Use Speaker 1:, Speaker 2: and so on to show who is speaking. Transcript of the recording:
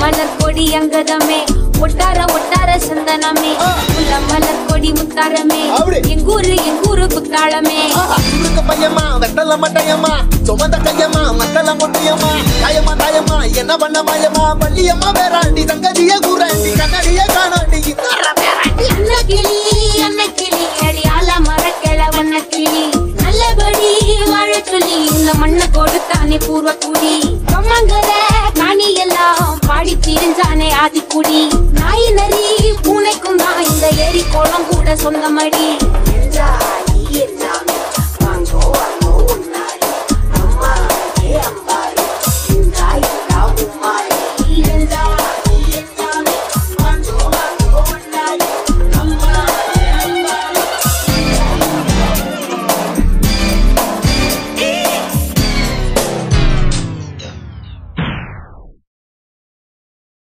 Speaker 1: மலர் கொடி அங்கதமே ஒட்டார ஒட்டார சந்தனமே. கொடி
Speaker 2: அப்படி.
Speaker 1: எங்கூரு எங்கூரு குத்தாளமே
Speaker 2: இவருக்கு பையமா வெட்டல மட்டையம்மா சுமந்த கையம்மா மட்டல மொட்டையம்மா தாயம்மா தாயம்மா என்ன பண்ண மாயம்மா? பள்ளியம்மா வேறாண்டி தங்கதிய கூறாண்டி கண்ணடிய காணாண்டி
Speaker 1: அன்ன கிளி அன்ன கிளி? அடியால மரக்கிழ வண்ண கிளி. நல்லபடி வாழ சொல்லி இந்த மண்ணை கொடுத்தானே பூர்வ குடி கம்மங்கர காணி எல்லாம் பாடி திரிஞ்சானே ஆதிக்குடி. நாய் நரி பூனைக்கும் தான் இந்த கூட சொந்தமடி